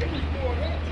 It was four hits.